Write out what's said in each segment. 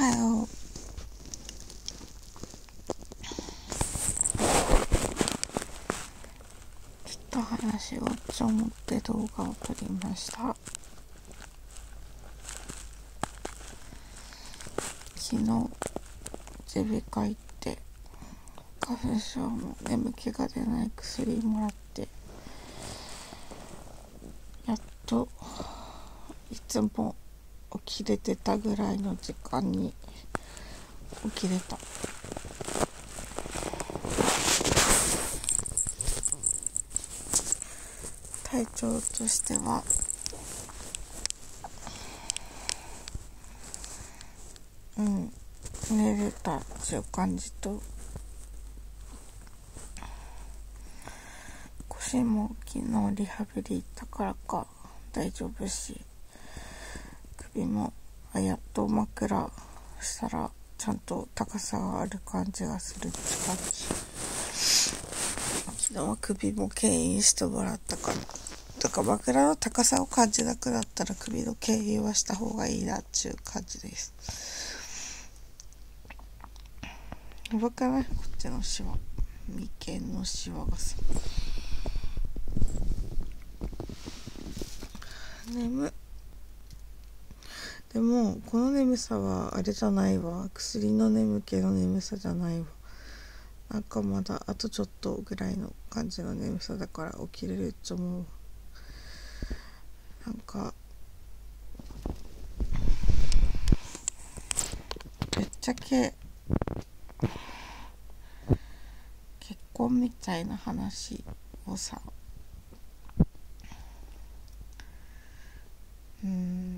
はようちょっと話をと思って動画を撮りました。昨日耳鼻科行って花粉症の眠気が出ない薬もらってやっといつも起きれてたぐらいの時間に起きれた。体調としてはうん寝れたっていう感じと腰も昨日リハビリ行ったからか大丈夫し。もあやっと枕したらちゃんと高さがある感じがするって感じ昨日は首も牽引してもらったからとか枕の高さを感じなくなったら首の牽引はした方がいいなっていう感じですやばくないこっちのシワ眉間のシワがさ眠っでもこの眠さはあれじゃないわ。薬の眠気の眠さじゃないわ。なんかまだあとちょっとぐらいの感じの眠さだから起きれるっち思う。なんかぶっちゃけ結婚みたいな話をさ。うん。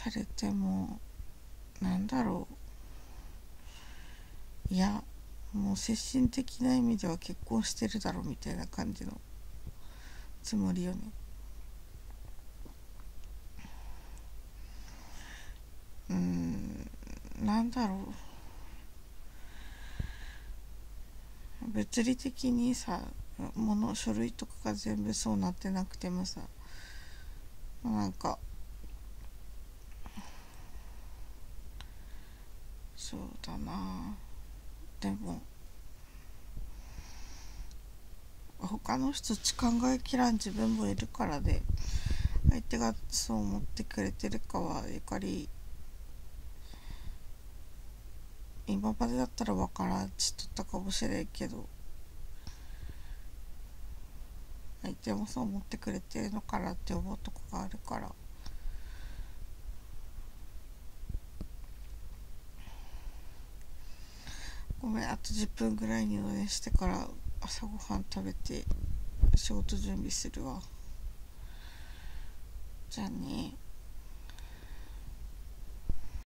されてもなんだろう。いやもう精神的な意味では結婚してるだろうみたいな感じのつもりよね。うんなんだろう。物理的にさ物書類とかが全部そうなってなくてもさなんかそうだな。でも他の人ち考えきらん自分もいるからで相手がそう思ってくれてるかはやっぱり今までだったら分からんちっとったかもしれんけど相手もそう思ってくれてるのかなって思うとこがあるから。ごめんあと10分ぐらいに応援してから朝ごはん食べて仕事準備するわ。じゃあね。